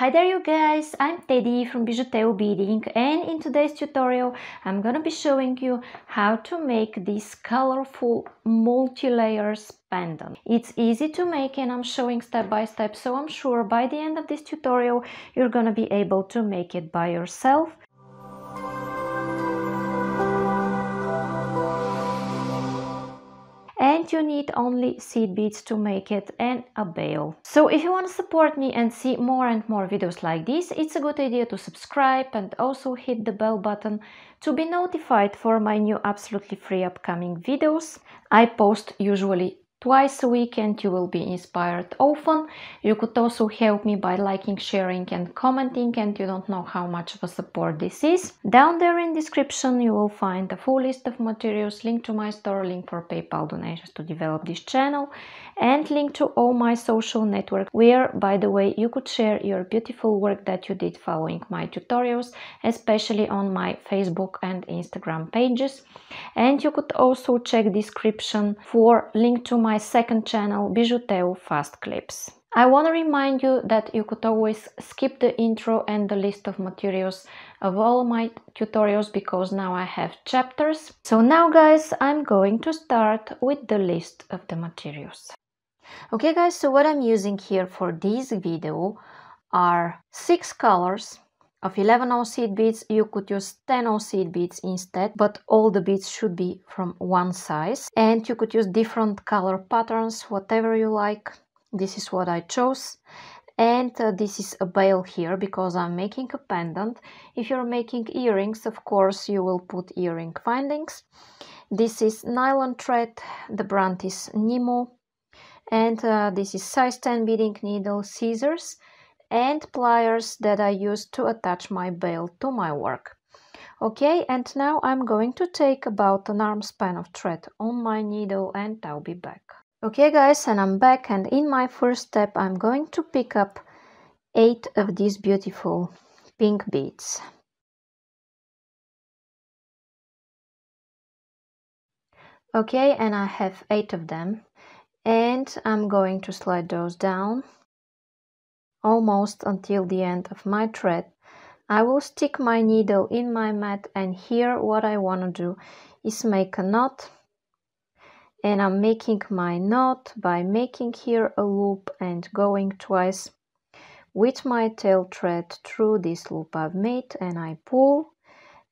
Hi there you guys, I'm Teddy from Bijuteo Beading and in today's tutorial I'm gonna be showing you how to make this colorful multi-layers pendant. It's easy to make and I'm showing step by step so I'm sure by the end of this tutorial you're gonna be able to make it by yourself you need only seed beads to make it and a bail. So if you want to support me and see more and more videos like this, it's a good idea to subscribe and also hit the bell button to be notified for my new absolutely free upcoming videos. I post usually twice a week and you will be inspired often. You could also help me by liking, sharing and commenting and you don't know how much of a support this is. Down there in description you will find a full list of materials, link to my store, link for PayPal donations to develop this channel and link to all my social network where by the way you could share your beautiful work that you did following my tutorials especially on my Facebook and Instagram pages and you could also check description for link to my my second channel Bijuteo Fast Clips. I want to remind you that you could always skip the intro and the list of materials of all my tutorials because now I have chapters. So now guys, I'm going to start with the list of the materials. Okay guys, so what I'm using here for this video are six colors of 11 ounce seed beads you could use 10 ounce seed beads instead but all the beads should be from one size. And you could use different color patterns whatever you like. This is what i chose. And uh, this is a bail here because i'm making a pendant. If you're making earrings of course you will put earring findings. This is nylon thread. The brand is Nymo. And uh, this is size 10 beading needle scissors and pliers that I use to attach my bail to my work. Okay, and now I'm going to take about an arm span of thread on my needle and I'll be back. Okay guys, and I'm back and in my first step I'm going to pick up 8 of these beautiful pink beads. Okay, and I have 8 of them and I'm going to slide those down almost until the end of my thread. I will stick my needle in my mat and here what I want to do is make a knot and I'm making my knot by making here a loop and going twice with my tail thread through this loop I've made and I pull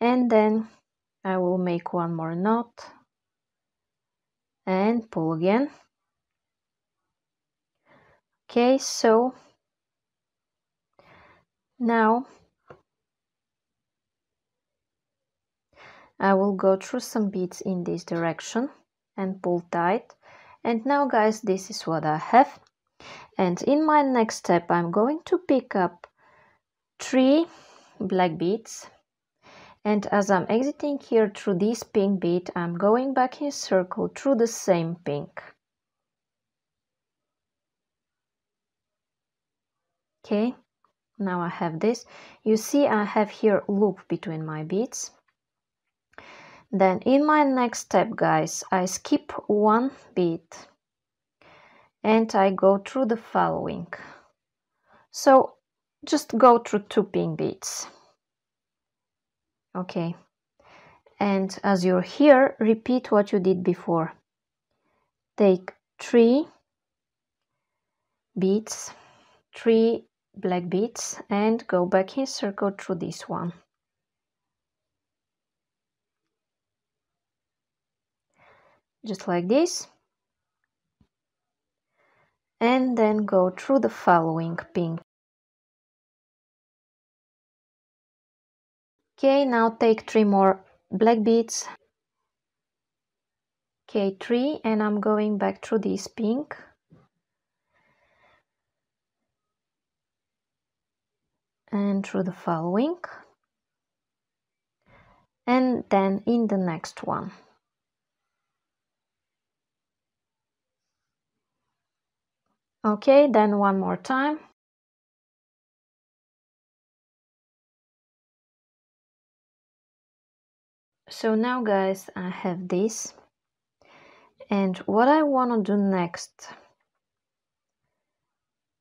and then I will make one more knot and pull again okay so now I will go through some beads in this direction and pull tight. And now guys this is what I have. And in my next step I'm going to pick up three black beads and as I'm exiting here through this pink bead I'm going back in circle through the same pink. Okay now I have this. You see I have here loop between my beads then in my next step guys I skip one bead and I go through the following. So just go through two pink beads okay. And as you're here repeat what you did before. Take three beads three black beads and go back in circle through this one. Just like this. And then go through the following pink. Okay, now take three more black beads. Okay, three, and I'm going back through this pink. And through the following and then in the next one. Okay, then one more time. So now guys, I have this and what I want to do next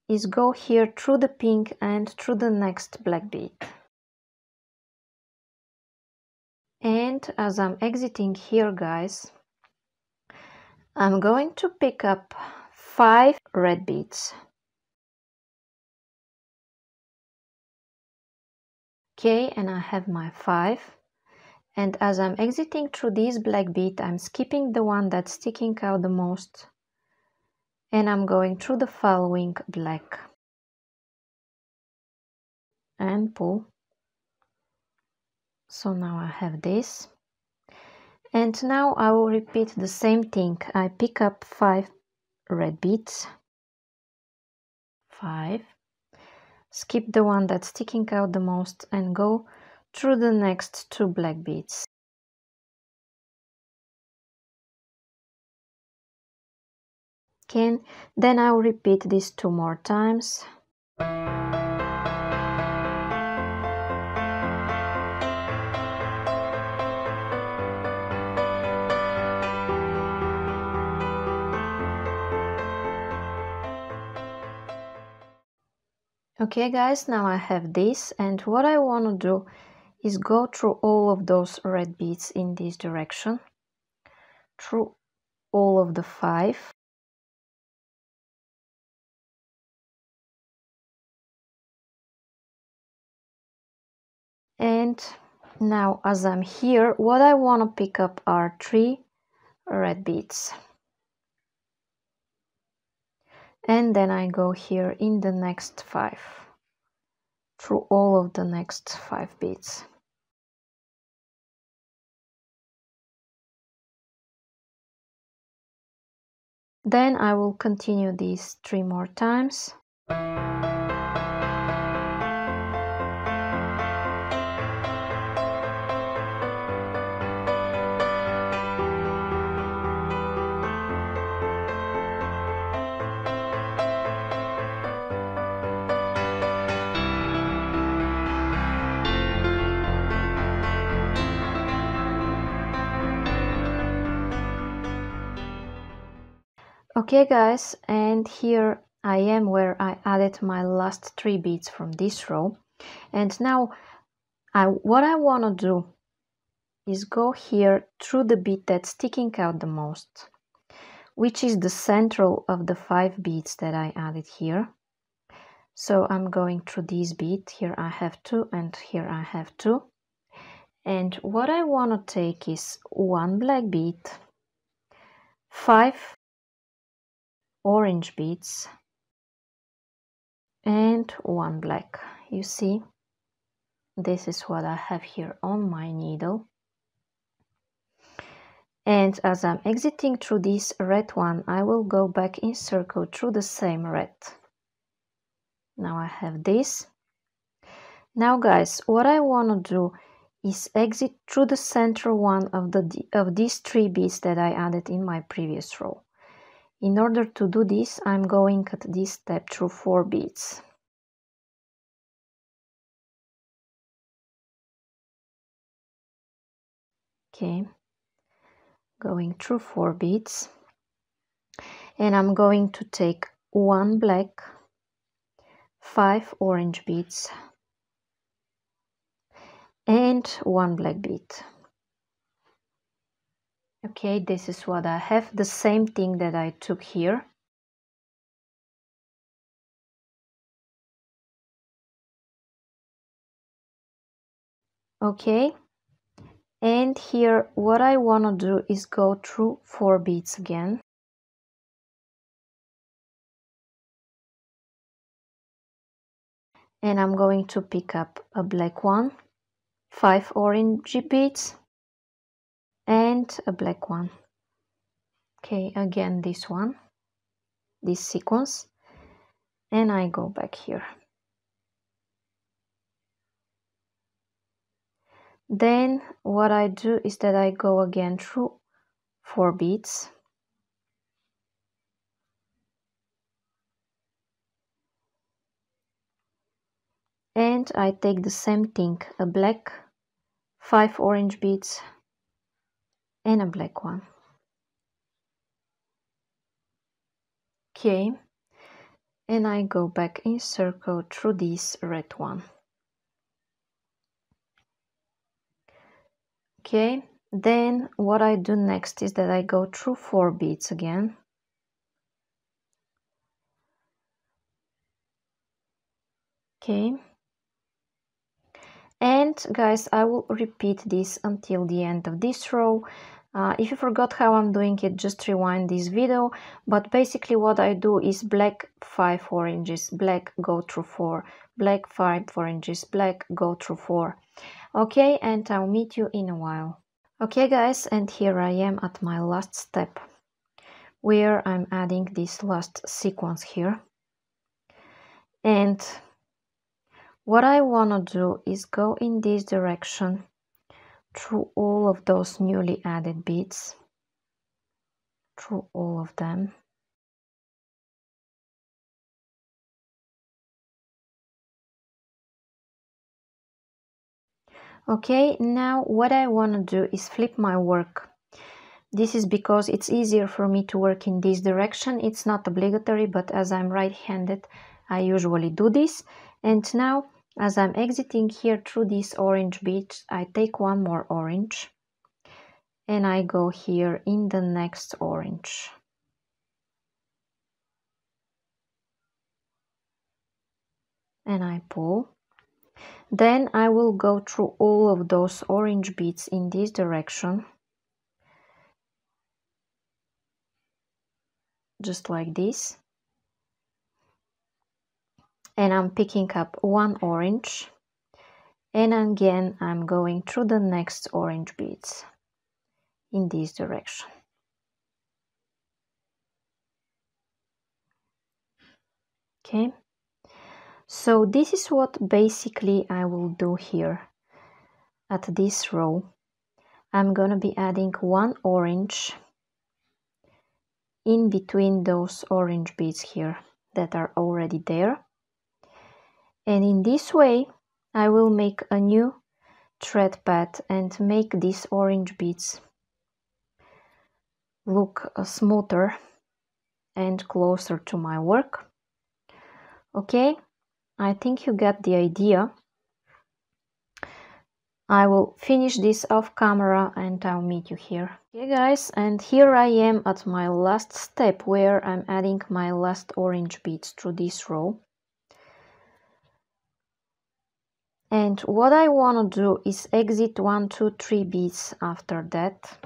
is go here through the pink and through the next black bead. And as I'm exiting here guys, I'm going to pick up five red beads. Okay, and I have my five. And as I'm exiting through this black bead, I'm skipping the one that's sticking out the most. And I'm going through the following black. And pull. So now I have this. And now I will repeat the same thing. I pick up five red beads. Five. Skip the one that's sticking out the most and go through the next two black beads. Then I'll repeat this two more times. Okay guys, now I have this and what I want to do is go through all of those red beads in this direction, through all of the five. And now as I'm here, what I want to pick up are three red beads and then I go here in the next five through all of the next five beads. Then I will continue these three more times. Okay guys, and here I am where I added my last three beads from this row. And now I, what I want to do is go here through the bead that's sticking out the most, which is the central of the five beads that I added here. So I'm going through this bead, here I have two and here I have two. And what I want to take is one black bead, five orange beads and one black. You see this is what I have here on my needle. And as I'm exiting through this red one I will go back in circle through the same red. Now I have this. Now guys what I want to do is exit through the center one of the of these three beads that I added in my previous row in order to do this, I'm going at this step through 4 beads. Okay, going through 4 beads. And I'm going to take one black, 5 orange beads, and one black bead okay this is what I have the same thing that I took here. Okay and here what I want to do is go through four beads again. And I'm going to pick up a black one five orange beads and a black one. Okay again this one this sequence and I go back here. Then what I do is that I go again through four beads and I take the same thing a black five orange beads and a black one. Okay, and I go back in circle through this red one. Okay, then what I do next is that I go through four beads again. Okay. And guys, I will repeat this until the end of this row. Uh, if you forgot how I'm doing it, just rewind this video. But basically what I do is black 5 oranges, black go through 4, black 5 oranges, black go through 4. Okay, and I'll meet you in a while. Okay guys, and here I am at my last step, where I'm adding this last sequence here. And what I want to do is go in this direction through all of those newly added beads, through all of them. Okay, now what I want to do is flip my work. This is because it's easier for me to work in this direction. It's not obligatory, but as I'm right-handed, I usually do this. And now, as I'm exiting here through this orange beads, I take one more orange and I go here in the next orange. And I pull then I will go through all of those orange beads in this direction. Just like this. And I'm picking up one orange. And again, I'm going through the next orange beads in this direction. Okay. So this is what basically I will do here at this row. I'm gonna be adding one orange in between those orange beads here that are already there. And in this way, I will make a new thread pad and make these orange beads look uh, smoother and closer to my work. Okay, I think you get the idea. I will finish this off camera and I'll meet you here. Okay guys, and here I am at my last step where I'm adding my last orange beads through this row. And what I want to do is exit one, two, three beads after that.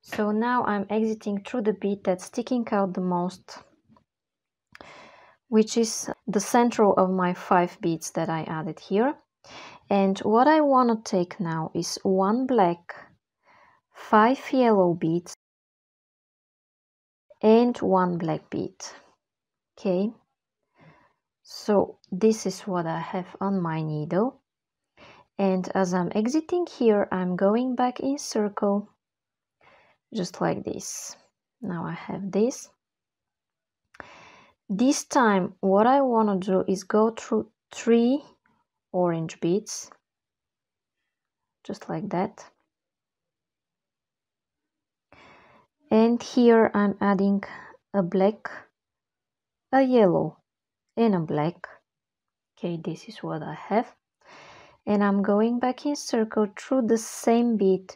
So now I'm exiting through the bead that's sticking out the most which is the central of my five beads that I added here. And what I want to take now is one black, five yellow beads, and one black bead. Okay, so this is what I have on my needle. And as I'm exiting here, I'm going back in circle, just like this. Now I have this this time what I want to do is go through three orange beads, just like that. And here I'm adding a black, a yellow and a black. Okay, this is what I have. And I'm going back in circle through the same bead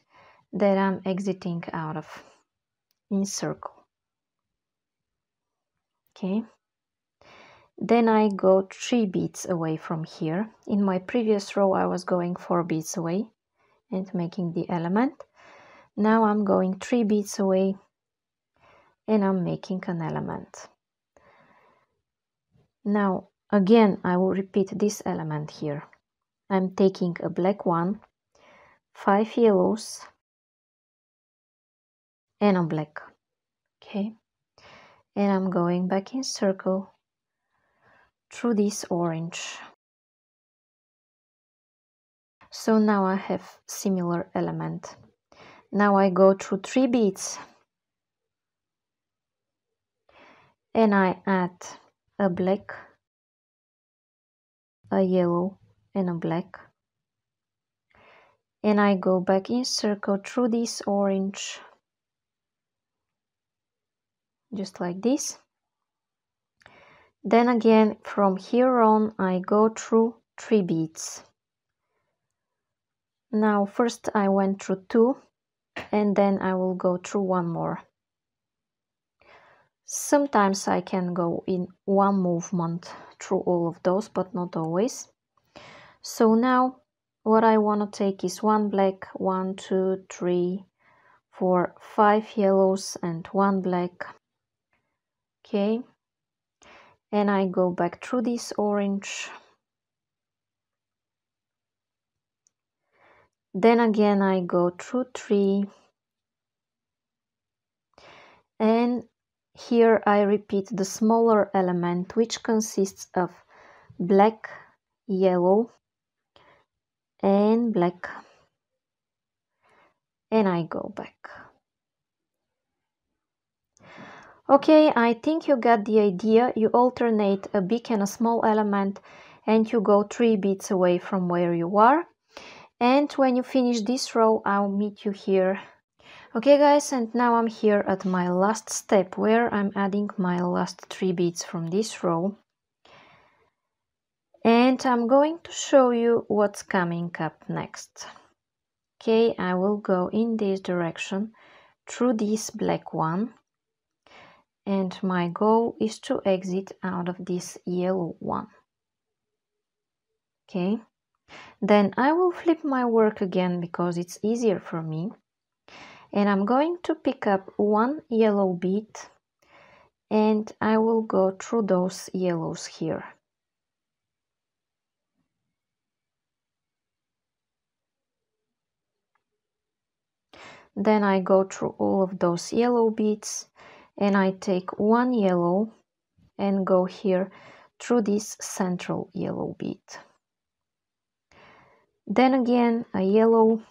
that I'm exiting out of in circle. Okay. Then I go 3 beads away from here. In my previous row I was going 4 beads away and making the element. Now I'm going 3 beads away and I'm making an element. Now again I will repeat this element here. I'm taking a black one, 5 yellows and a black. Okay. And I'm going back in circle through this orange. So now I have similar element. Now I go through three beads and I add a black, a yellow and a black. And I go back in circle through this orange just like this. Then again from here on I go through three beads. Now first I went through two and then I will go through one more sometimes I can go in one movement through all of those but not always. So now what I want to take is one black one two three four five yellows and one black. Okay. And I go back through this orange. Then again I go through three. And here I repeat the smaller element which consists of black yellow and black and I go back Okay, I think you got the idea. You alternate a big and a small element and you go three beats away from where you are. And when you finish this row, I'll meet you here. Okay guys, and now I'm here at my last step where I'm adding my last three beats from this row. And I'm going to show you what's coming up next. Okay, I will go in this direction through this black one and my goal is to exit out of this yellow one okay then I will flip my work again because it's easier for me and I'm going to pick up one yellow bead and I will go through those yellows here then I go through all of those yellow beads and I take one yellow and go here through this central yellow bead. Then again a yellow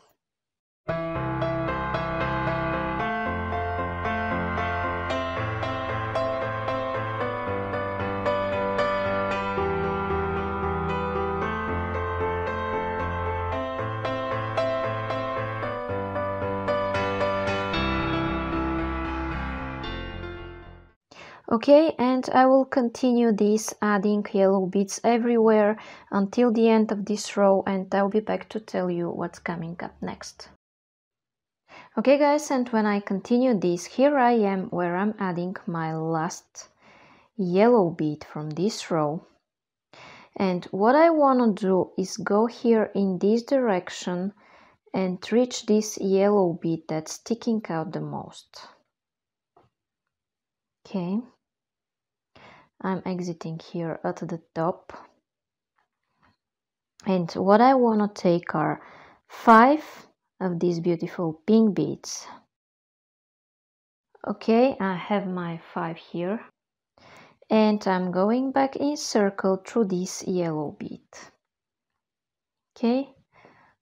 Okay, and I will continue this adding yellow beads everywhere until the end of this row and I'll be back to tell you what's coming up next. Okay guys, and when I continue this, here I am where I'm adding my last yellow bead from this row. And what I want to do is go here in this direction and reach this yellow bead that's sticking out the most. Okay. I'm exiting here at the top. And what I want to take are five of these beautiful pink beads. Okay I have my five here. And I'm going back in circle through this yellow bead. Okay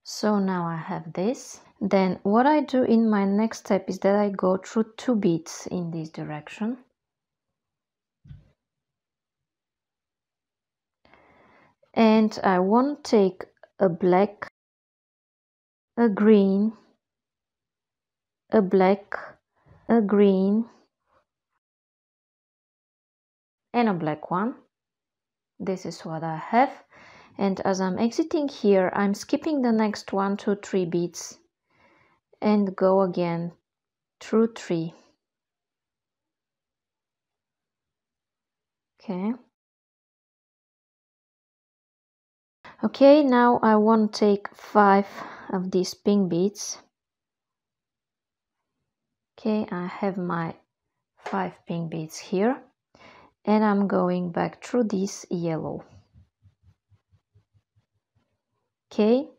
so now I have this. Then what I do in my next step is that I go through two beads in this direction and I want to take a black, a green, a black, a green, and a black one. This is what I have. And as I'm exiting here, I'm skipping the next one, two, three beats and go again through three. Okay. Okay now I want to take five of these pink beads. Okay I have my five pink beads here and I'm going back through this yellow. Okay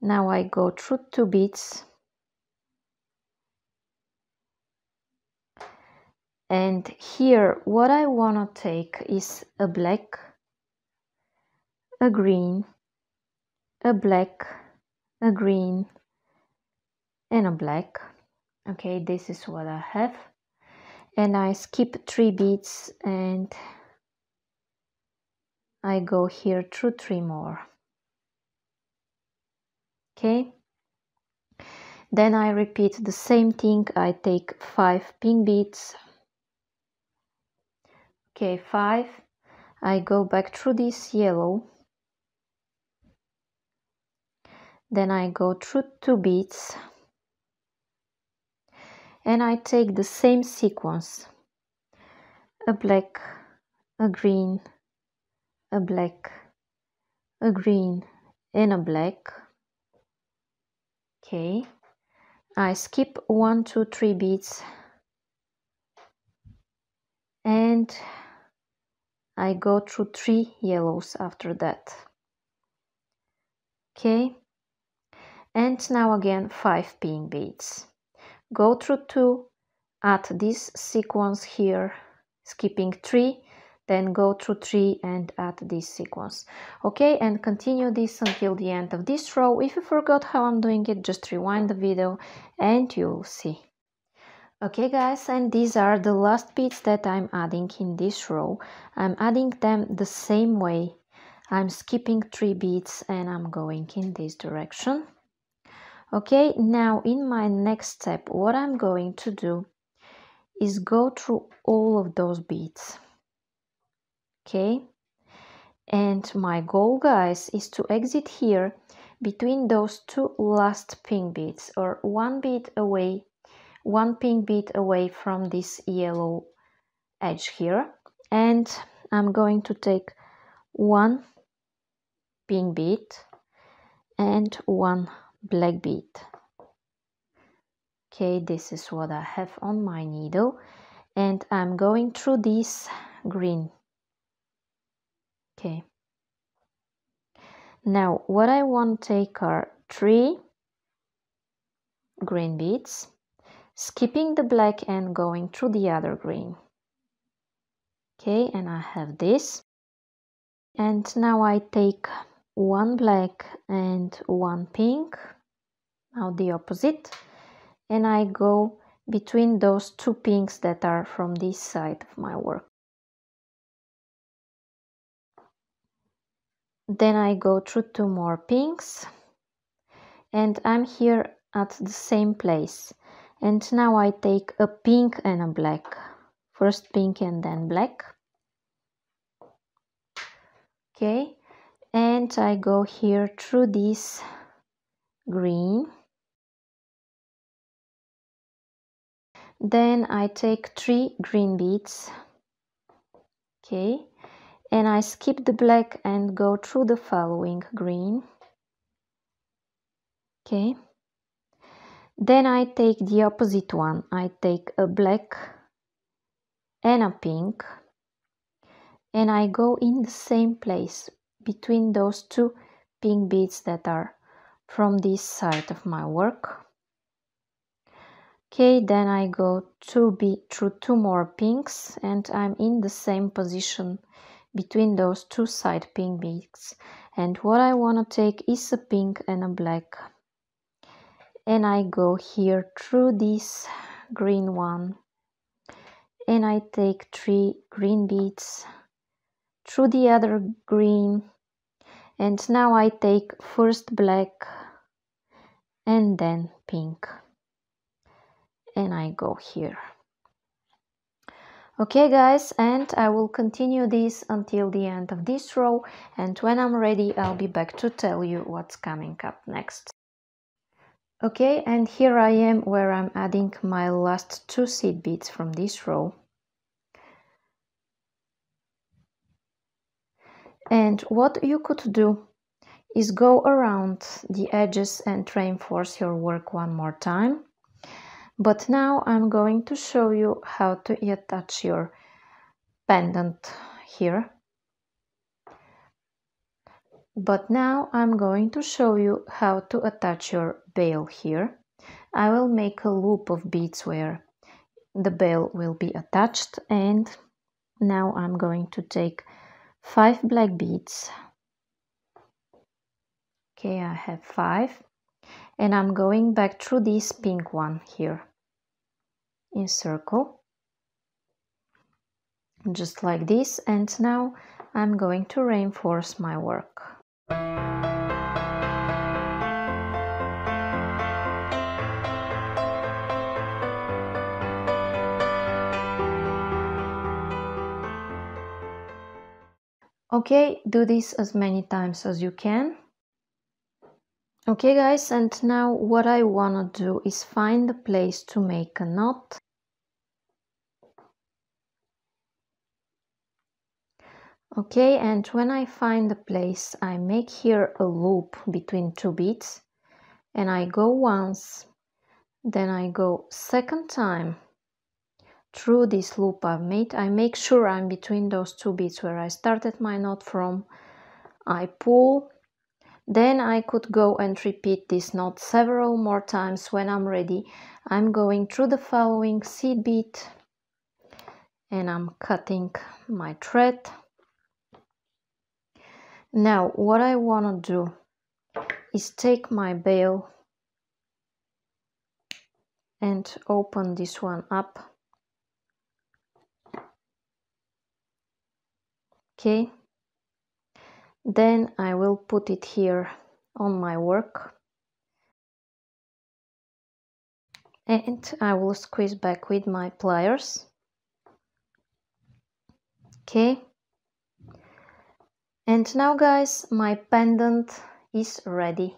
now I go through two beads and here what I want to take is a black a green, a black, a green, and a black. Okay, this is what I have. And I skip three beats and I go here through three more. Okay. Then I repeat the same thing. I take five pink beads. Okay, five, I go back through this yellow then I go through two beads and I take the same sequence. A black a green a black a green and a black. Okay. I skip one two three beads and I go through three yellows after that. Okay and now again 5 pink beads go through 2 add this sequence here skipping 3 then go through 3 and add this sequence. Okay and continue this until the end of this row. If you forgot how I'm doing it just rewind the video and you'll see. Okay guys and these are the last beads that I'm adding in this row. I'm adding them the same way. I'm skipping three beads and I'm going in this direction okay now in my next step what I'm going to do is go through all of those beads okay? And my goal guys is to exit here between those two last pink beads or one bead away one pink bead away from this yellow edge here. And I'm going to take one pink bead and one black bead. Okay this is what I have on my needle and I'm going through this green. Okay. Now what I want to take are three green beads skipping the black and going through the other green. Okay and I have this. And now I take one black and one pink. Now the opposite. And I go between those two pinks that are from this side of my work. Then I go through two more pinks. And I'm here at the same place. And now I take a pink and a black. First pink and then black. Okay and I go here through this green. Then I take three green beads. Okay. And I skip the black and go through the following green. Okay. Then I take the opposite one. I take a black and a pink. And I go in the same place between those two pink beads that are from this side of my work. Okay then I go two be through two more pinks and I'm in the same position between those two side pink beads. And what I want to take is a pink and a black. And I go here through this green one. And I take three green beads through the other green. And now I take first black and then pink. And I go here. Okay guys and I will continue this until the end of this row. And when I'm ready I'll be back to tell you what's coming up next. Okay and here I am where I'm adding my last two seed beads from this row And what you could do is go around the edges and reinforce your work one more time. But now I'm going to show you how to attach your pendant here. But now I'm going to show you how to attach your bail here. I will make a loop of beads where the bail will be attached and now I'm going to take five black beads. Okay I have five. And I'm going back through this pink one here. In circle. Just like this. And now I'm going to reinforce my work okay do this as many times as you can. Okay guys and now what I want to do is find a place to make a knot. Okay and when I find the place I make here a loop between two beads and I go once then I go second time through this loop I've made I make sure I'm between those two beads where I started my knot from I pull then I could go and repeat this knot several more times when I'm ready. I'm going through the following seed bead and I'm cutting my thread. Now what I want to do is take my bail and open this one up okay. Then I will put it here on my work. And I will squeeze back with my pliers. Okay. And now guys, my pendant is ready.